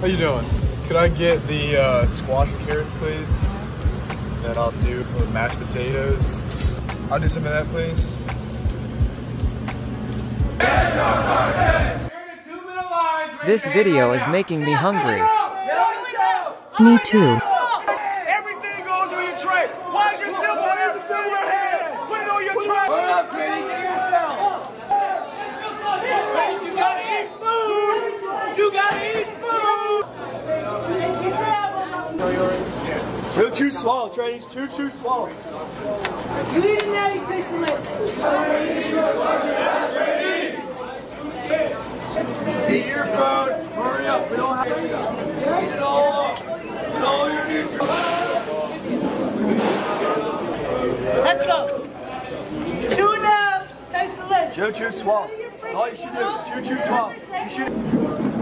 How you doing? Could I get the uh, squash and carrots, please? Then I'll do the mashed potatoes. I'll do some of that, please. This video is making me hungry. Me too. Everything goes on your tray. Why is your silver in your hand? Put it on your tray. Hold up, Trini. Get yourself. You gotta eat food. You gotta eat Chew, chew, swallow, Trini. Chew, chew, swallow. You eat it now, you taste the Eat your food. Hurry up. We don't have to eat it all up. Eat all your nutrients. Let's go. Chew now, taste the lid. Chew, chew, swallow. That's all you should do. Chew, chew, swallow. You should.